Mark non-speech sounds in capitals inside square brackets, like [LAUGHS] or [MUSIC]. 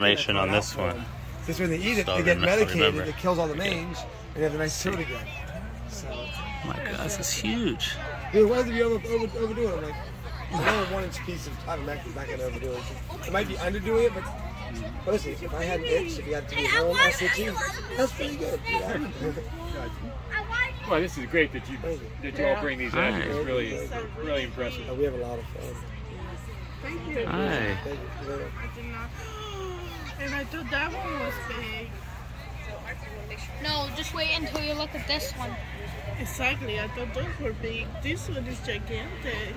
Information on this one. Since when they eat it, Still they get medicated. It kills all the mange, and they have a nice coat again. So, Oh my god, this is huge. dude, why did you over, over, overdo it? I'm like, it's only a one inch piece of ivermectin. Not gonna overdo it. It might be underdoing it, but. But listen, if I had an itch, if you had to do home SAT, that's pretty good. [LAUGHS] dude. Well, this is great that you that you all bring these out. Hi. It's really really impressive. We have a lot of fun. Thank. Hi. Thank you very much. I did not. [GASPS] And I thought that one was big. No, just wait until you look at this one. Exactly. I thought those were big. This one is gigantic.